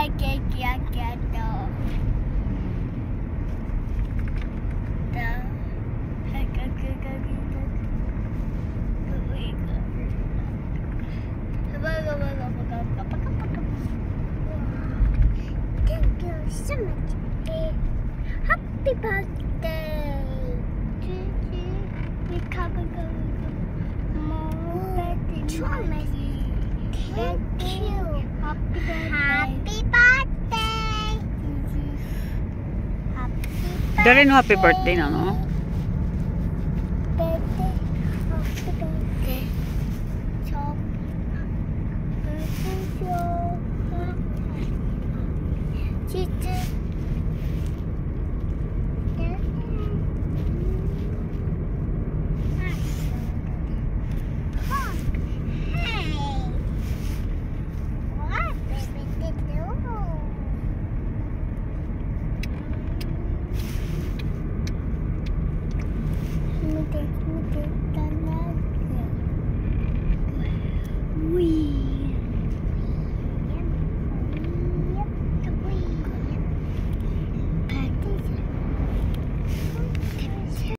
Thank you so much. Happy birthday. Go. More birthday. 誰のハッピーバースデーなの？ちっちゃい。